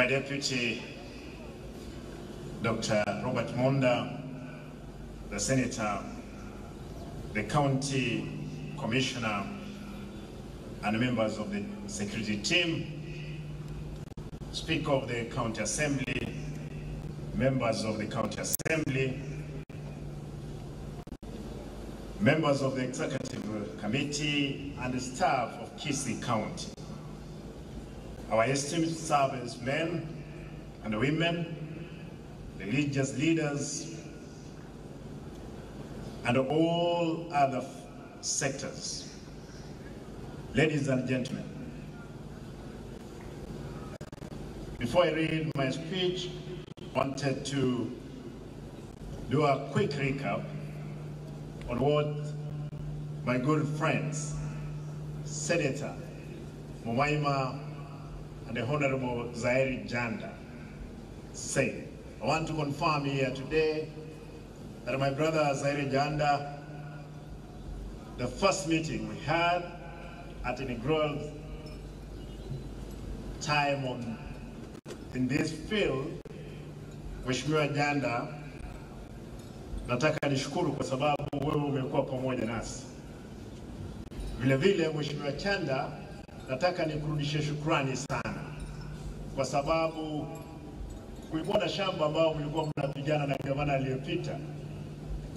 my deputy, Dr. Robert Monda, the senator, the county commissioner, and members of the security team, speaker of the county assembly, members of the county assembly, members of the executive committee, and the staff of Kisii County, our esteemed servicemen and women, religious leaders, and all other sectors. Ladies and gentlemen, before I read my speech, I wanted to do a quick recap on what my good friends, Senator Mumaima and the Honorable Zairi Janda said. I want to confirm here today that my brother Zairi Janda, the first meeting we had at the growth time on in this field, Mheshimiwa Janda, nataka nishukuru kwa sababu wewe umekuwa pamoja nasi. Vilevile vile Mheshimiwa Chanda, nataka nikurudishie shukrani sana kwa sababu kulikuwa na shamba ambao mlikuwa mnapigana na gavana aliyepita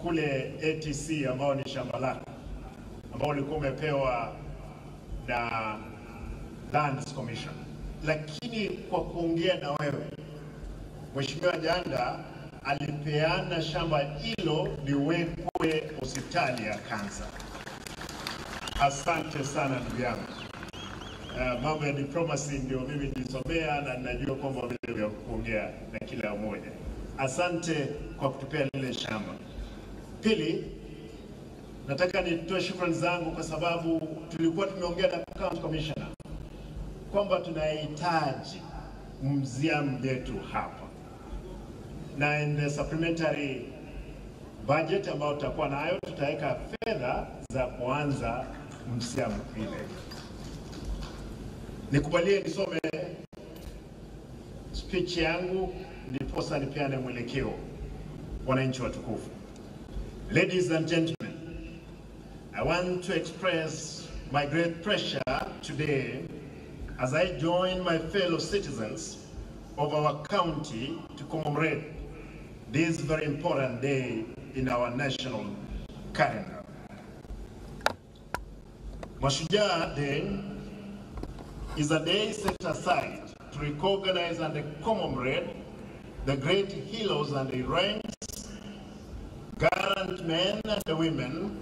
kule ATC ambao ni shamba lake ambao ulikuwa umepewa na Lands Commission, lakini kwa kuongea na wewe Mheshimiwa Janda alipeana shamba hilo liwekwe hospitali ya kansa. Asante sana ndugu yangu. Uh, mambo ya diplomacy ndio mimi nilisomea na ninajua kwamba vile vya kuongea na kila mmoja. Asante kwa kutupea lile shamba. Pili, nataka nitoe shukrani zangu kwa sababu tulikuwa tumeongea na county commissioner kwamba tunahitaji museum yetu hapa na in the supplementary budget ambayo tutakuwa nayo tutaweka fedha za kuanza msiamu ile. Nikubalie nisome speech yangu nipeane mwelekeo, wananchi watukufu. Ladies and gentlemen, I want to express my great pressure today as I join my fellow citizens of our county to commemorate this very important day in our national calendar. Mashujaa Day is a day set aside to recognize and commemorate the great heroes and heroines, gallant men and women,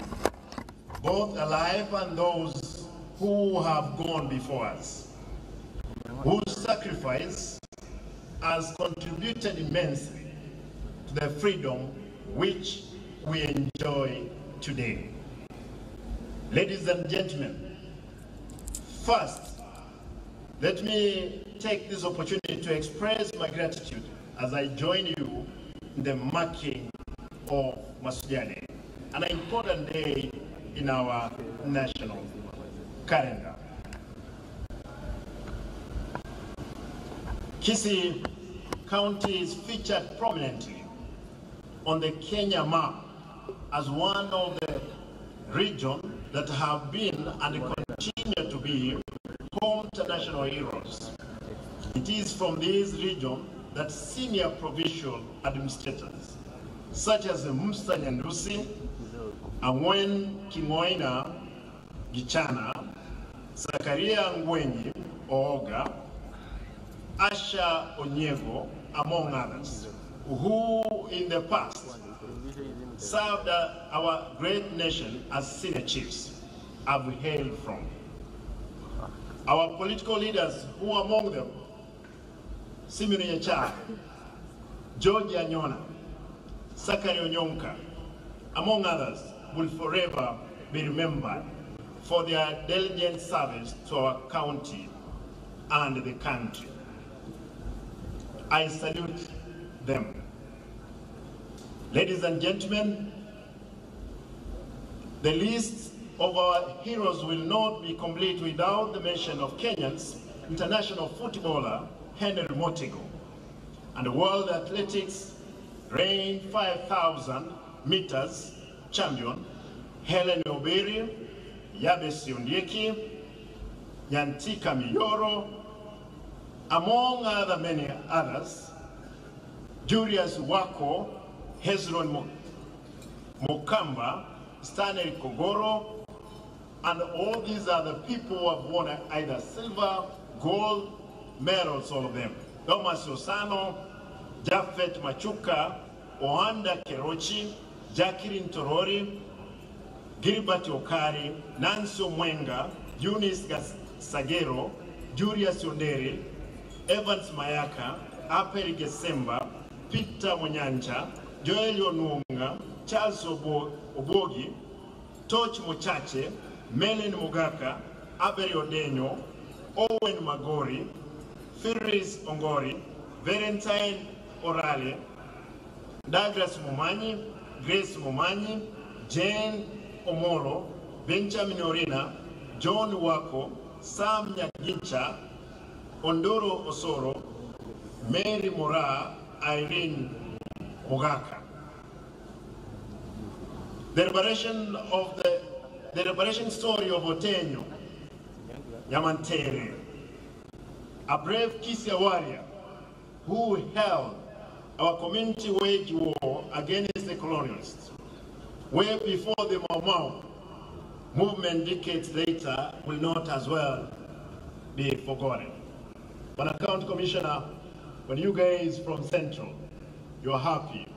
both alive and those who have gone before us, whose sacrifice has contributed immensely to the freedom which we enjoy today. Ladies and gentlemen, first, let me take this opportunity to express my gratitude as I join you in the marking of Mashujaa an important day in our national calendar. Kisii County is featured prominently on the Kenya map as one of the regions that have been and continue to be home to national heroes. It is from this region that senior provincial administrators, such as Musa Nyandusi, Angwen Kimoina Gichana, Zakaria Ngwenyi Ooga, Asha Onyego, among others, who in the past served our great nation as senior chiefs, have hailed from. Our political leaders, who among them, Simeon Nyachae, George Anyona, Zachary Onyonka, among others, will forever be remembered for their diligent service to our county and the country. I salute them. Ladies and gentlemen, the list of our heroes will not be complete without the mention of Kenyan's international footballer Henry Motego. And the World Athletics Rain 5,000 meters champion Helen Obiri, Yobes Ondieki, Yantika Miyoro, among other many others, Julius Wako, Hezron Mokamba, Stanley Kogoro, and all these are the people who have won either silver, gold medals, all of them. Thomas Osano, Jafet Machuka, Oanda Kerochi, Jacqueline Torori, Gilbert Okari, Nancy Mwenga, Eunice Sagero, Julius Yonderi, Evans Mayaka, Aperi Gesemba, Peter Munyanja, Joel Onunga, Charles Obogi, Toch Muchache, Melin Mugaka, Avery Odenyo, Owen Magori, Firis Ongori, Valentine Orale, Douglas Mumanyi, Grace Mumanyi, Jane Omolo, Benjamin Orina, John Wako, Sam Nyagincha, Ondoro Osoro, Mary Mora, Irene Mugaka. The liberation of the, the liberation story of Otenyo, Nyamaterere, a brave Kisia warrior who held our community wage war against the colonialists. Way before the Mau Mau movement decades later will not as well be forgotten. When account commissioner, when you guys from Central, you're happy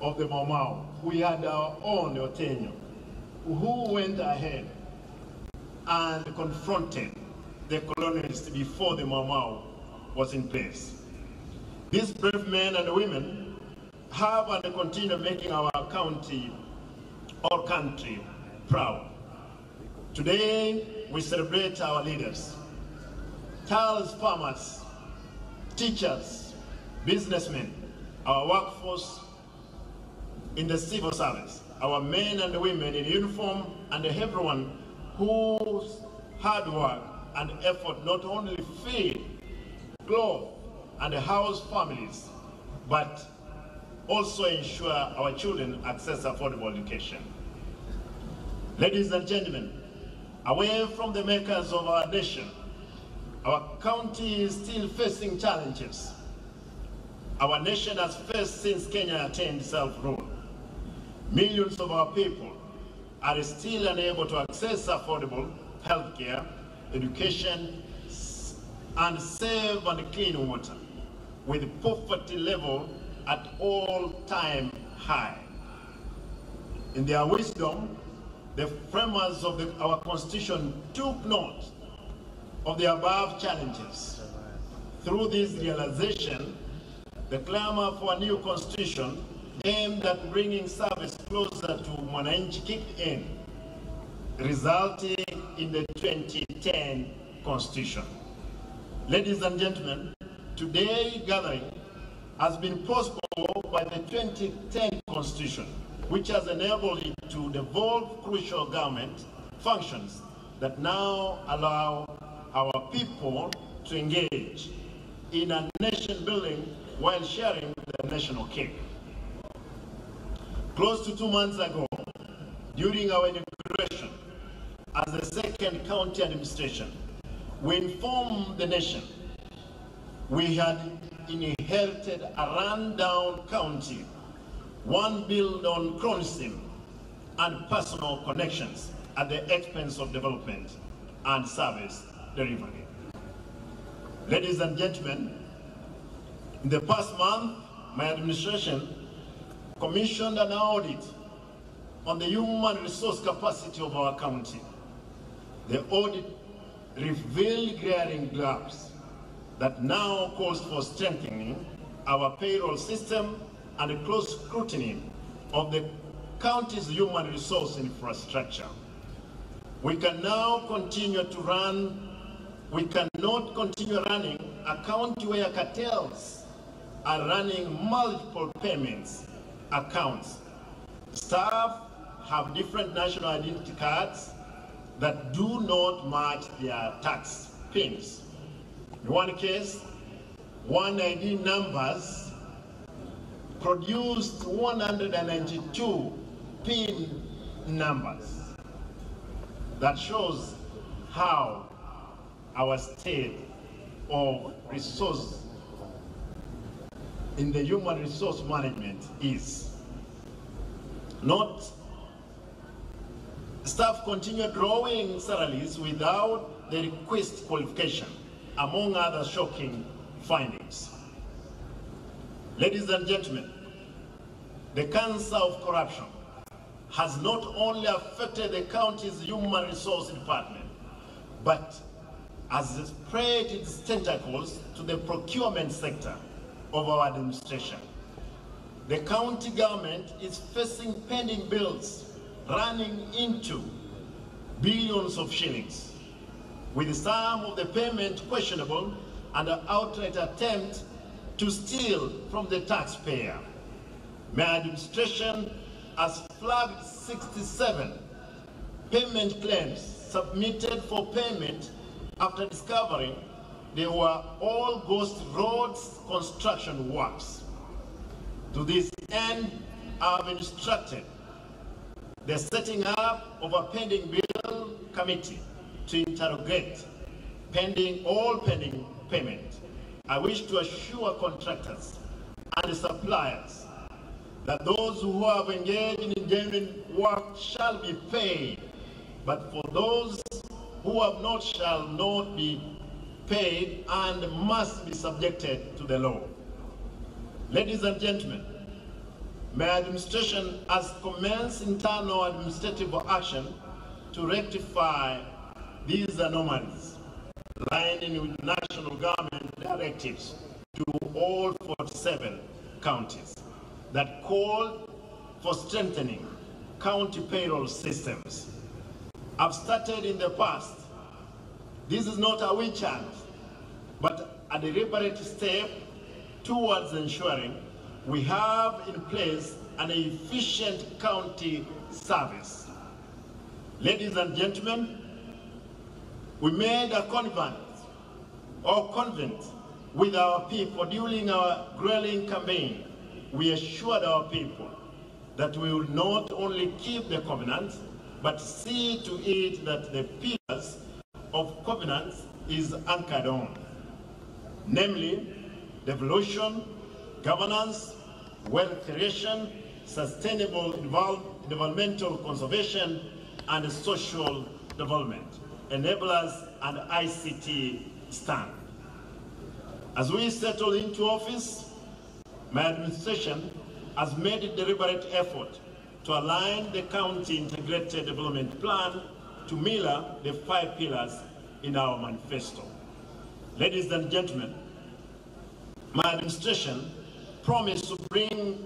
of the Mau Mau, we had our own Otenyo, who went ahead and confronted the colonialists before the Mau Mau was in place. These brave men and women have and continue making our county, our country, proud. Today, we celebrate our leaders, tireless farmers, teachers, businessmen, our workforce in the civil service, our men and women in uniform, and everyone whose hard work and effort not only feed, clothe, and house families, but also ensure our children access affordable education. Ladies and gentlemen, away from the makers of our nation, our county is still facing challenges. Our nation has faced since Kenya attained self-rule. Millions of our people are still unable to access affordable health care, education, and safe and clean water, with poverty level at all-time high. In their wisdom, the framers of the, our Constitution took note of the above challenges. Through this realization, the clamor for a new Constitution aimed at bringing service closer to Mwananchi kicked in, resulting in the 2010 Constitution. Ladies and gentlemen, today's gathering has been postponed by the 2010 Constitution, which has enabled it to devolve crucial government functions that now allow our people to engage in a nation building while sharing the national cake. Close to two months ago, during our inauguration as the second county administration, we informed the nation we had inherited a rundown county, one built on chronism and personal connections at the expense of development and service delivery. Ladies and gentlemen, in the past month, my administration commissioned an audit on the human resource capacity of our county. The audit revealed glaring gaps that now calls for strengthening our payroll system and close scrutiny of the county's human resource infrastructure. We can now continue to run, we cannot continue running a county where cartels are running multiple payments accounts. Staff have different national identity cards that do not match their tax pins. In one case, one ID numbers produced 192 PIN numbers. That shows how our state of resource in the human resource management is. Not staff continue drawing salaries without the request qualification, among other shocking findings. Ladies and gentlemen, the cancer of corruption has not only affected the county's human resource department, but has spread its tentacles to the procurement sector of our administration. The county government is facing pending bills running into billions of shillings, with some of the payment questionable and an outright attempt to steal from the taxpayer. My administration has flagged 67 payment claims submitted for payment after discovering they were all ghost roads construction works. To this end, I have instructed the setting up of a pending bill committee to interrogate pending all pending payment. I wish to assure contractors and suppliers that those who have engaged in genuine work shall be paid, but for those who have not shall not be paid and must be subjected to the law. Ladies and gentlemen, my administration has commenced internal administrative action to rectify these anomalies, aligning with national government directives to all 47 counties that call for strengthening county payroll systems. I've started in the past. This is not a witch hunt, but a deliberate step towards ensuring we have in place an efficient county service. Ladies and gentlemen, we made a convent or convent with our people during our grilling campaign. We assured our people that we will not only keep the covenant, but see to it that the pillars of covenant is anchored on, namely devolution, governance, wealth creation, sustainable environmental conservation, and social development, enablers and ICT stand. As we settle into office, my administration has made a deliberate effort to align the county integrated development plan to mirror the five pillars in our manifesto. Ladies and gentlemen, my administration promised to bring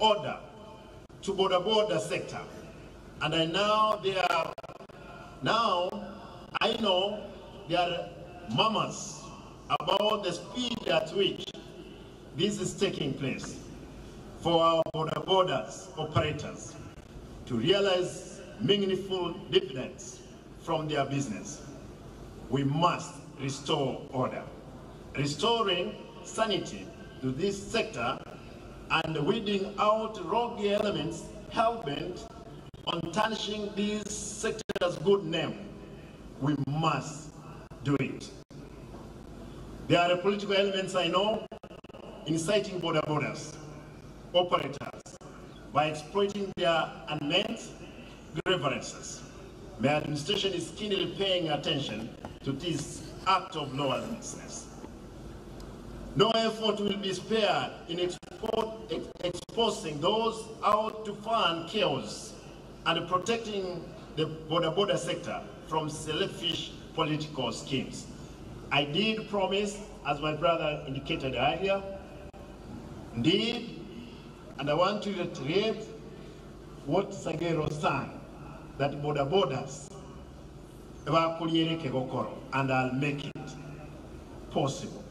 order to boda boda sector. And I now they are now I know they are murmurs about the speed at which this is taking place for our boda bodas operators to realize meaningful dividends from their business. We must restore order. Restoring sanity to this sector and weeding out rogue elements hell-bent on tarnishing this sector's good name. We must do it. There are political elements I know inciting boda bodas, operators, by exploiting their unmet grievances. My administration is keenly paying attention to this act of lawlessness. No effort will be spared in export, ex exposing those out to fund chaos and protecting the boda boda sector from selfish political schemes. I did promise, as my brother indicated earlier, indeed, and I want to reiterate what Sagero sang, that boda bodas, and I'll make it possible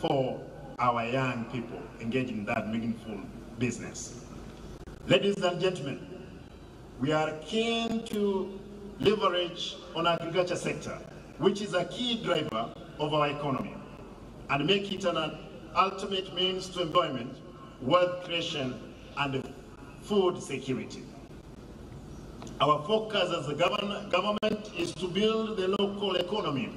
for our young people engaged in that meaningful business. Ladies and gentlemen, we are keen to leverage on agriculture sector, which is a key driver of our economy. and make it an ultimate means to employment, wealth creation, and food security. Our focus as a government is to build the local economy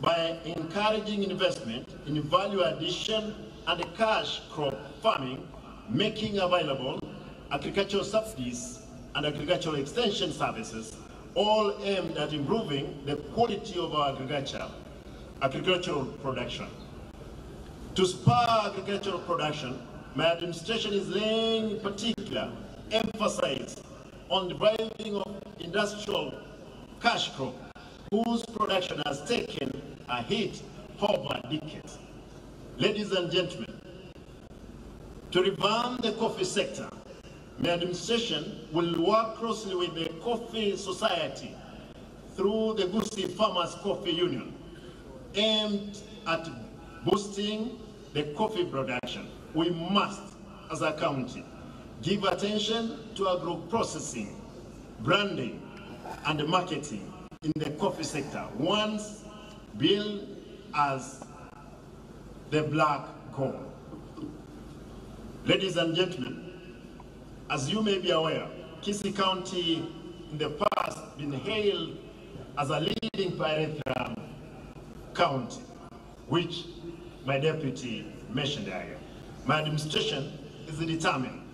by encouraging investment in value addition and cash crop farming, making available agricultural subsidies and agricultural extension services, all aimed at improving the quality of our agriculture, agricultural production. To spur agricultural production, my administration is laying particular emphasis on the driving of industrial cash crop, whose production has taken a hit over decades. Ladies and gentlemen, to revamp the coffee sector, my administration will work closely with the Coffee Society through the Gusii Farmers Coffee Union, aimed at boosting the coffee production. We must, as a county, give attention to agro-processing, branding, and marketing in the coffee sector once billed as the black gold. Ladies and gentlemen, as you may be aware, Kisii County in the past been hailed as a leading pyrethrum county, which my deputy mentioned earlier. My administration is determined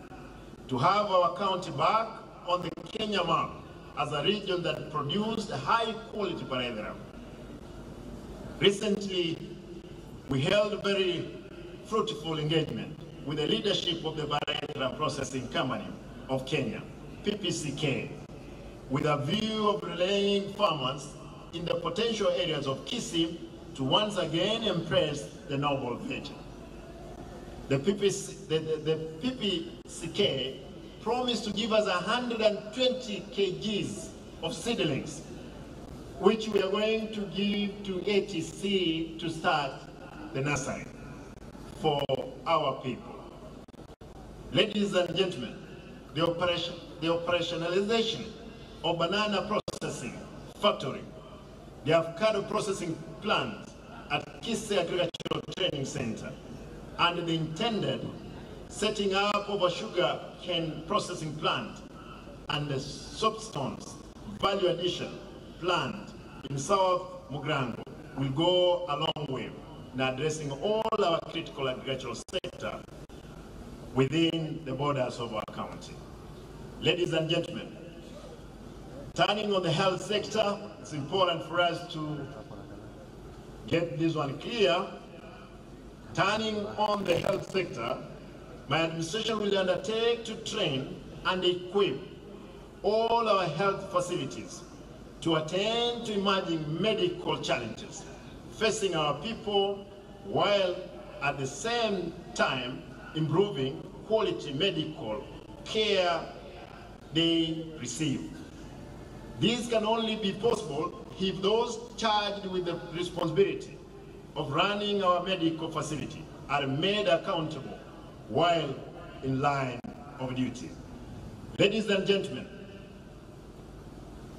to have our county back on the Kenya map as a region that produced high quality pyrethrum. Recently, we held a very fruitful engagement with the leadership of the Pyrethrum Processing Company of Kenya, PPCK, with a view of relaying farmers in the potential areas of Kisii to once again impress the noble vision. The, PPC, the, the, the PPCK promised to give us 120 kgs of seedlings, which we are going to give to ATC to start the nursery for our people. Ladies and gentlemen, the, operation, the operationalization of banana processing factory, the avocado processing plant at Kisii Agricultural Training Center, and the intended setting up of a sugar cane processing plant and the substance value addition plant in South Mugirango will go a long way in addressing all our critical agricultural sector within the borders of our county. Ladies and gentlemen, turning on the health sector, it's important for us to get this one clear Turning on the health sector, my administration will undertake to train and equip all our health facilities to attend to emerging medical challenges facing our people while at the same time improving quality medical care they receive. This can only be possible if those charged with the responsibility of running our medical facility are made accountable while in line of duty. Ladies and gentlemen,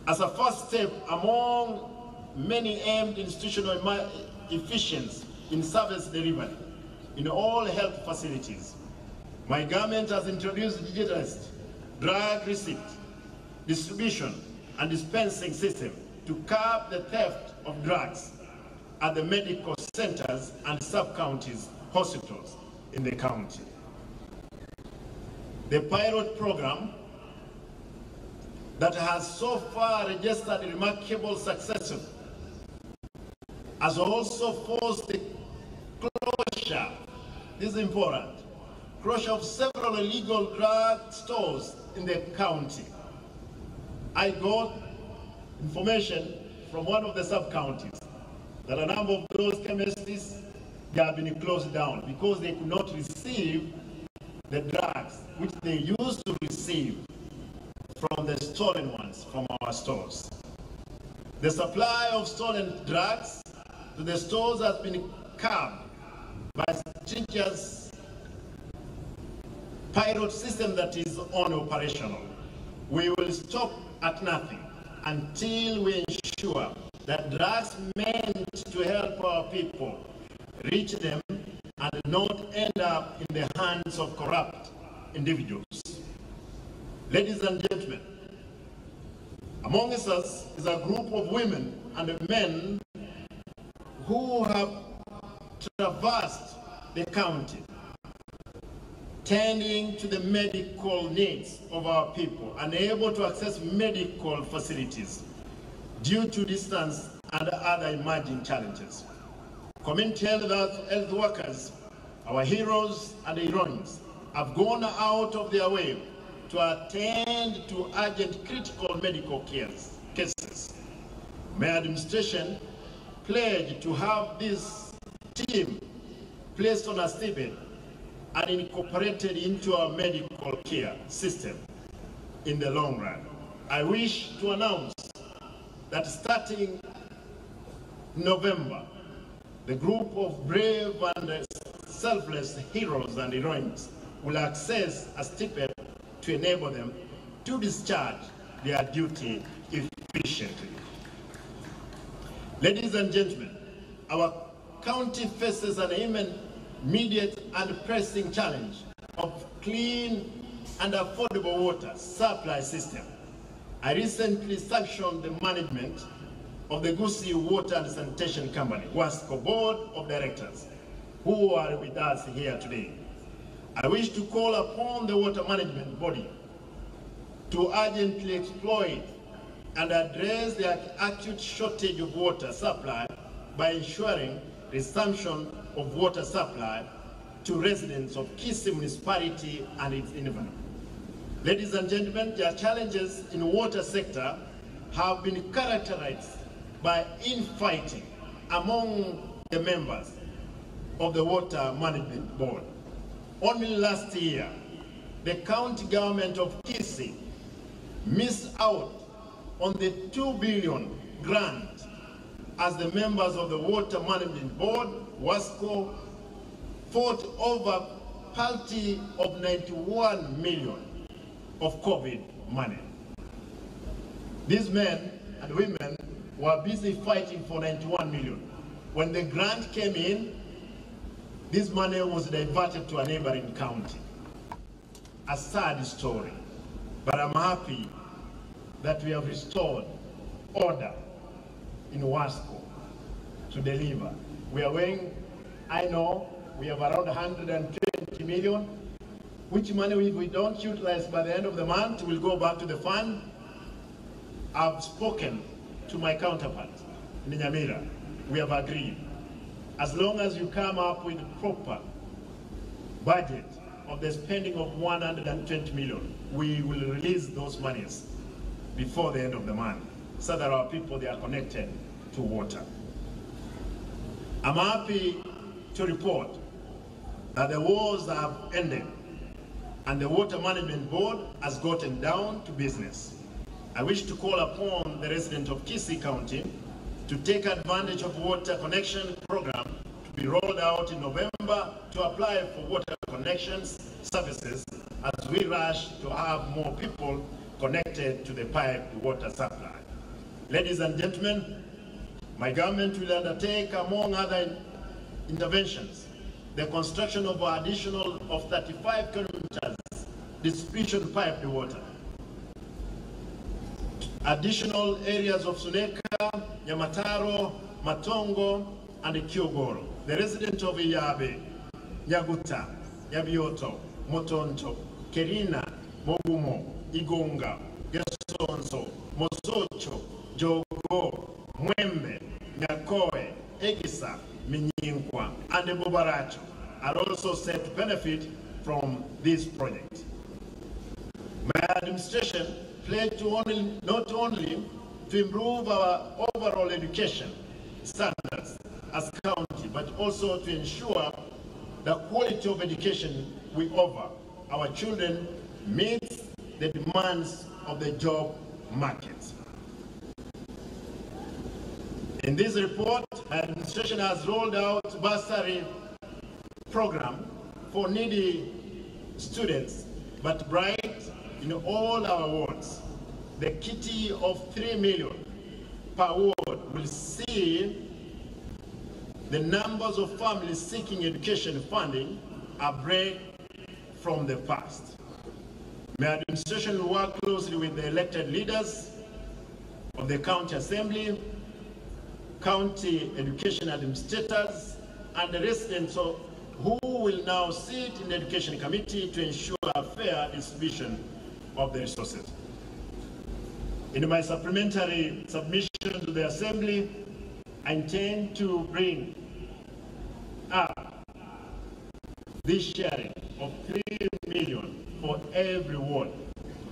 as a first step among many aimed institutional efficiency in service delivery in all health facilities, my government has introduced digitized drug receipt, distribution, and dispensing system to curb the theft of drugs at the medical centers and sub-counties hospitals in the county. The pilot program that has so far registered remarkable success has also forced the closure, this is important, closure of several illegal drug stores in the county. I got information from one of the sub-counties that a number of those chemistries they have been closed down because they could not receive the drugs which they used to receive from the stolen ones from our stores. The supply of stolen drugs to the stores has been curbed by stringent pilot system that is on operational. We will stop at nothing until we ensure that drugs meant to help our people reach them and not end up in the hands of corrupt individuals. Ladies and gentlemen, among us is a group of women and men who have traversed the county, tending to the medical needs of our people, unable to access medical facilities due to distance and other emerging challenges. Community health, health workers, our heroes and heroines, have gone out of their way to attend to urgent critical medical cares, cases. My administration pledged to have this team placed on a stipend and incorporated into our medical care system in the long run. I wish to announce that starting November, the group of brave and selfless heroes and heroines will access a stipend to enable them to discharge their duty efficiently. Ladies and gentlemen, our county faces an immediate and pressing challenge of clean and affordable water supply system. I recently sanctioned the management of the Gusii Water and Sanitation Company, WASCO Board of Directors, who are with us here today. I wish to call upon the water management body to urgently exploit and address the acute shortage of water supply by ensuring resumption of water supply to residents of Kisii municipality and its environment. Ladies and gentlemen, the challenges in the water sector have been characterized by infighting among the members of the Water Management Board. Only last year, the county government of Kisii missed out on the 2 billion grant as the members of the Water Management Board, WASCO, fought over a party of 91 million of COVID money. These men and women were busy fighting for 91 million. When the grant came in, this money was diverted to a neighboring county. A sad story, but I'm happy that we have restored order in Wasco to deliver. We are weighing, I know, we have around 120 million, which money if we don't utilize by the end of the month will go back to the fund. I've spoken to my counterpart in. We have agreed as long as you come up with proper budget of the spending of 120 million, we will release those monies before the end of the month so that our people they are connected to water. I'm happy to report that the wars have ended and the Water Management Board has gotten down to business. I wish to call upon the residents of Kisii County to take advantage of water connection program to be rolled out in November to apply for water connections services as we rush to have more people connected to the piped water supply. Ladies and gentlemen, my government will undertake, among other interventions, the construction of additional of 35 kilometers distribution pipe the water additional areas of Suneka, Nyamataro, Matongo, and Kyogoro. The residents of Iyabe, Yaguta, Yabioto, Motonto, Kerina, Mogumo, Igonga, Gesonso, Mosocho, Jogo, Mwembe, Nyakoe, Egisa, Minyinkwa, and Bubaracho are also set to benefit from this project. My administration pledged to only, not only to improve our overall education standards as county, but also to ensure the quality of education we offer our children meets the demands of the job market. In this report, administration has rolled out bursary program for needy students, but bright in all our wards. The kitty of 3 million per ward will see the numbers of families seeking education funding are break from the past. My administration will work closely with the elected leaders of the county assembly, county education administrators, and the residents of, who will now sit in the education committee to ensure a fair distribution of the resources. In my supplementary submission to the assembly, I intend to bring up this sharing of 3 million for every ward,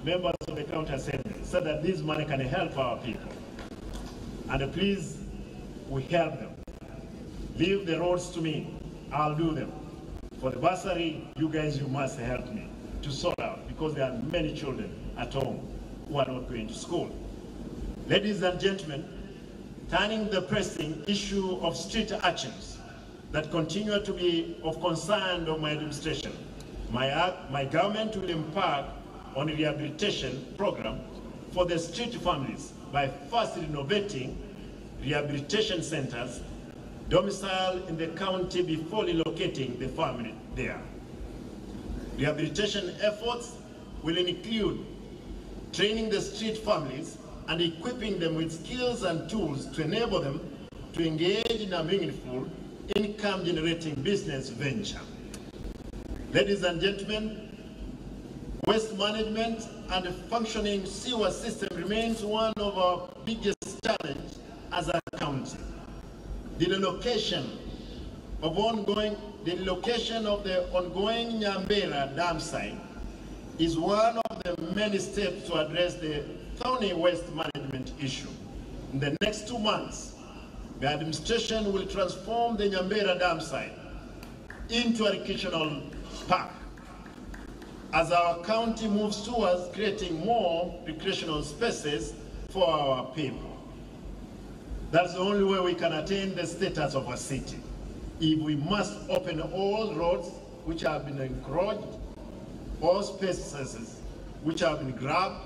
members of the county assembly, so that this money can help our people. And please, we help them. Leave the roads to me, I'll do them. For the bursary, you guys, you must help me to sort out, because there are many children at home who are not going to school. Ladies and gentlemen, turning the pressing issue of street actions that continue to be of concern of my administration, my, my government will embark on a rehabilitation program for the street families by first renovating rehabilitation centers domiciled in the county before relocating the family there. Rehabilitation efforts will include training the street families and equipping them with skills and tools to enable them to engage in a meaningful income-generating business venture. Ladies and gentlemen, waste management and a functioning sewer system remains one of our biggest challenges as a. The relocation of ongoing, the relocation of the ongoing Nyambera dam site is one of the many steps to address the thorny waste management issue. In the next two months, the administration will transform the Nyambera dam site into a recreational park as our county moves towards creating more recreational spaces for our people. That's the only way we can attain the status of a city. If we must open all roads which have been encroached all spaces which have been grabbed,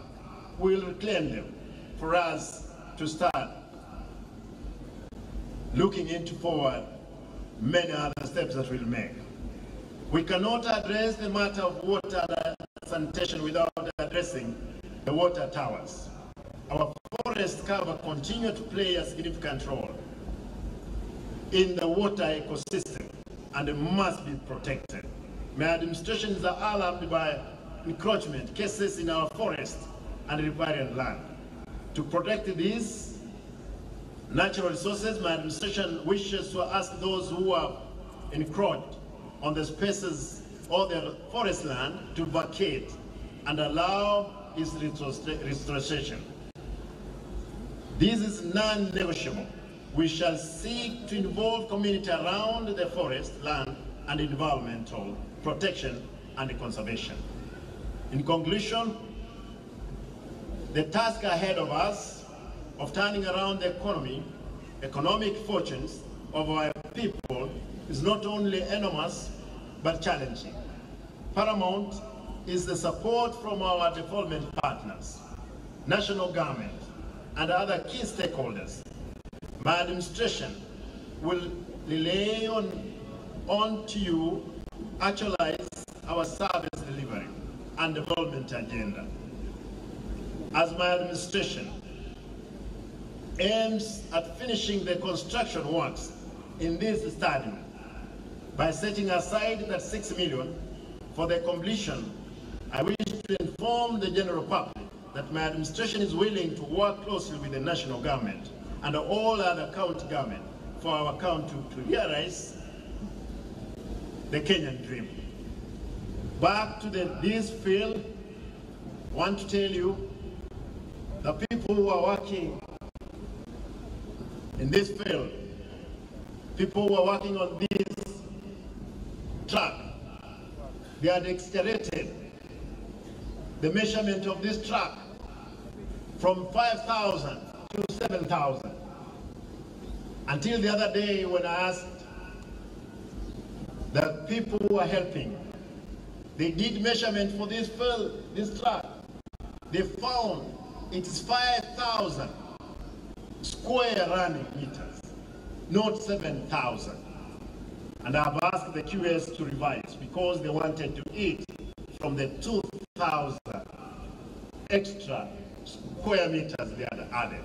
we'll reclaim them for us to start looking into forward many other steps that we'll make. We cannot address the matter of water sanitation without addressing the water towers. Our forest cover continue to play a significant role in the water ecosystem and it must be protected. My administration is alarmed by encroachment cases in our forest and riparian land. To protect these natural resources, my administration wishes to ask those who are encroached on the spaces or the forest land to vacate and allow its restoration. This is non-negotiable. We shall seek to involve community around the forest, land, and environmental protection and conservation. In conclusion, the task ahead of us of turning around the economy, economic fortunes of our people is not only enormous, but challenging. Paramount is the support from our development partners, national government, and other key stakeholders. My administration will rely on, on to you actualize our service delivery and development agenda. As my administration aims at finishing the construction works in this stadium by setting aside that 6 million for the completion, I wish to inform the general public that my administration is willing to work closely with the national government and all other county government for our county to realize the Kenyan dream. Back to the, this field, I want to tell you, the people who are working in this field, people who are working on this track, they had accelerated the measurement of this track from 5,000 to 7,000. Until the other day when I asked the people who are helping, they did measurement for this field, this track. They found it is 5,000 square running meters. not 7,000. And I've asked the QS to revise because they wanted to eat from the 2,000 extra square meters they had added.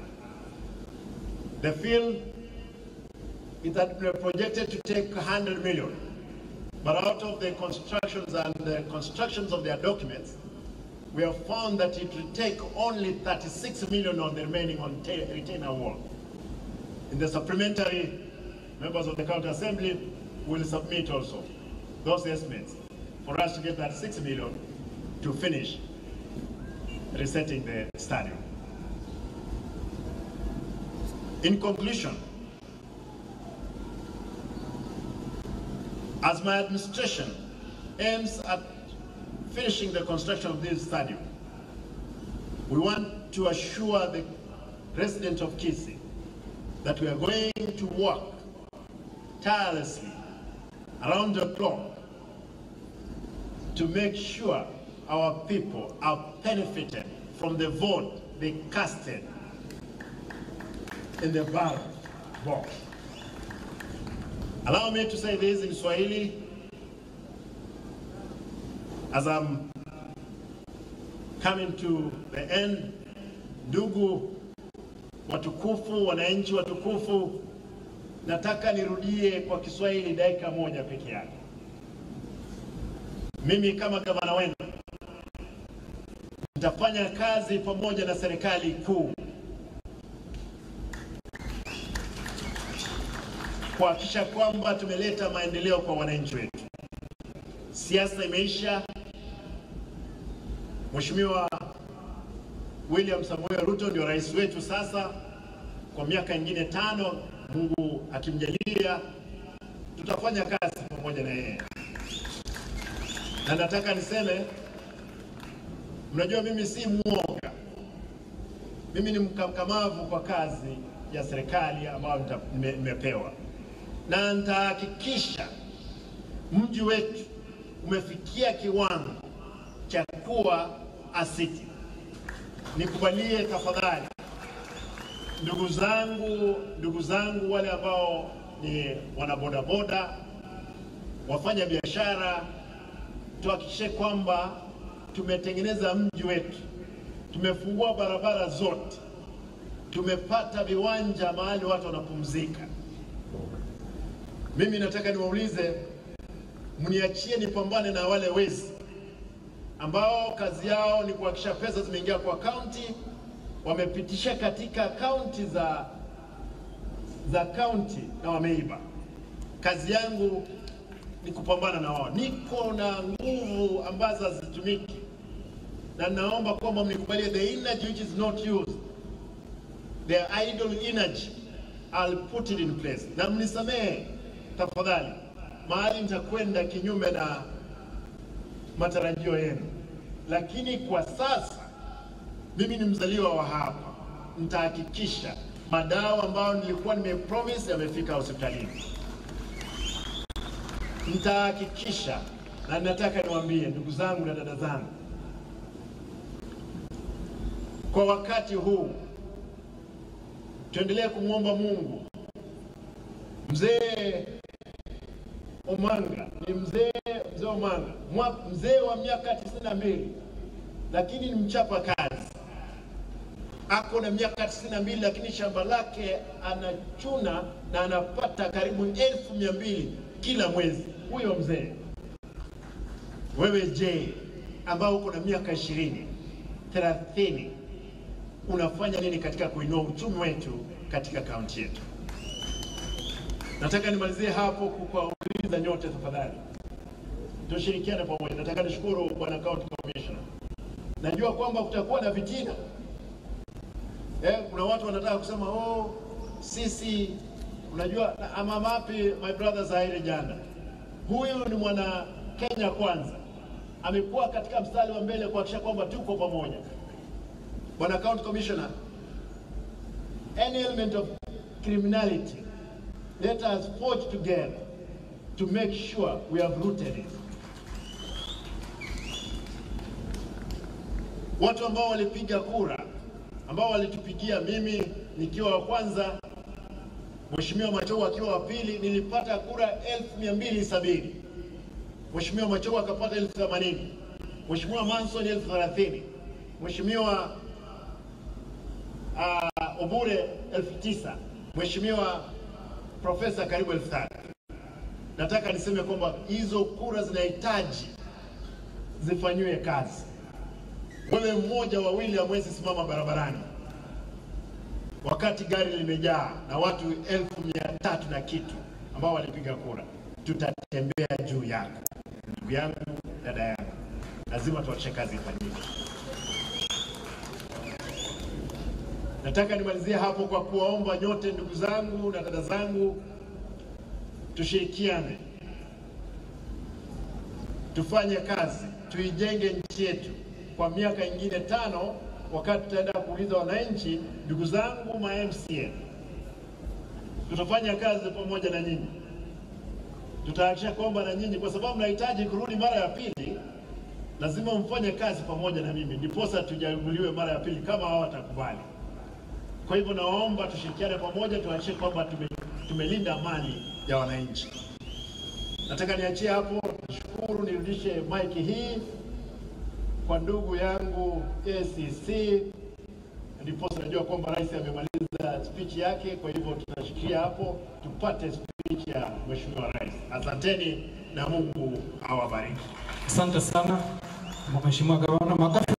The field is that projected to take 100 million, but out of the constructions and the constructions of their documents, we have found that it will take only 36 million on the remaining on ta- retainer wall. In the supplementary, members of the county assembly will submit also those estimates for us to get that 6 million to finish resetting the stadium. In conclusion, as my administration aims at finishing the construction of this stadium, we want to assure the resident of Kisii that we are going to work tirelessly around the clock to make sure our people are benefited from the vote they casted in the ballot box. Allow me to say this in Swahili as I'm coming to the end. Ndugu watukufu, wananchi watukufu, nataka nirudie kwa Kiswahili dakika moja peke yake. Mimi kama gavana wenu nitafanya kazi pamoja na serikali kuu kuhakikisha kwamba tumeleta maendeleo kwa wananchi wetu. Siasa imeisha. Mheshimiwa William Samoei Ruto ndio rais wetu sasa kwa miaka ingine tano, Mungu akimjalia, tutafanya kazi pamoja na yeye, na nataka niseme, mnajua mimi si mwoga, mimi ni mkakamavu kwa kazi ya serikali ambayo nimepewa, na nitahakikisha mji wetu umefikia kiwango cha kuwa a city. Nikubalie tafadhali, ndugu zangu, ndugu zangu wale ambao ni wanabodaboda, wafanya biashara, tuhakikishe kwamba tumetengeneza mji wetu, tumefungua barabara zote, tumepata viwanja mahali watu wanapumzika. Mimi nataka niwaulize, mniachie nipambane na wale wezi ambao kazi yao ni kuhakikisha pesa zimeingia kwa kaunti, wamepitisha katika kaunti za za kaunti na wameiba. Kazi yangu ni kupambana na wao. Niko na nguvu ambazo hazitumiki, na naomba kwamba mnikubalie the energy which is not used, the idle energy, I'll put it in place. Na mnisamehe tafadhali, mahali nitakwenda kinyume na matarajio yenu, lakini kwa sasa mimi ni mzaliwa wa hapa, nitahakikisha madawa ambayo nilikuwa nimepromise yamefika hospitalini. Nitahakikisha na nataka niwaambie ndugu zangu na dada zangu, kwa wakati huu tuendelee kumwomba Mungu. Mzee Omanga ni mzee mzee Omanga mzee wa miaka tisini na mbili lakini ni mchapa kazi, ako na miaka tisini na mbili lakini shamba lake anachuna na anapata karibu elfu mia mbili kila mwezi. Huyo mzee. Wewe je, ambao uko na miaka ishirini thelathini unafanya nini katika kuinua uchumi wetu katika kaunti yetu? Nataka nimalizie hapo kukuuliza nyote tafadhali, tushirikiane pamoja. Nataka nishukuru bwana county commissioner. Najua kwamba kutakuwa na vitina eh, kuna watu wanataka kusema oh, sisi unajua na- ama mapi my brother Zaire Janda, huyu ni mwana Kenya kwanza, amekuwa katika mstari wa mbele kuhakikisha kwamba tuko pamoja. Bwana county commissioner, any element of criminality let us forge together to make sure we have rooted it. Watu ambao walipiga kura, ambao walitupigia mimi nikiwa wa kwanza, Mheshimiwa Machogo akiwa wa pili nilipata kura elfu mia mbili sabini. Mheshimiwa Machogo akapata elfu themanini. Mheshimiwa Manson elfu thelathini. Mheshimiwa uh, Obure elfu tisa. Mheshimiwa Profesa karibu elfu tatu. Nataka niseme kwamba hizo kura zinahitaji zifanyiwe kazi. Wewe mmoja wawili hamwezi simama barabarani wakati gari limejaa na watu elfu mia tatu na kitu ambao walipiga kura. Tutatembea juu yako, ndugu yangu, dada yangu, lazima tuache kazi ifanyike. Nataka nimalizie hapo kwa kuwaomba nyote, ndugu zangu na dada zangu, tushirikiane, tufanye kazi, tuijenge nchi yetu kwa miaka ingine tano, wakati tutaenda kuuliza wananchi, ndugu zangu ma MCA, tutafanya kazi pamoja na nyinyi, tutahakikisha kwamba na nyinyi, kwa sababu nahitaji kurudi mara ya pili, lazima mfanye kazi pamoja na mimi, ndiposa tujaguliwe mara ya pili kama hao watakubali. Kwa hivyo naomba tushirikiane pamoja, tuhakikishe kwamba tume, tumelinda mali ya wananchi. Nataka niachie hapo, nishukuru, nirudishe mike hii kwa ndugu yangu ACC, ndipo najua kwamba rais amemaliza speech yake, kwa hivyo tunashikia hapo tupate speech ya mheshimiwa rais. Asanteni na Mungu awabariki. Asante sana Mheshimiwa Gavana.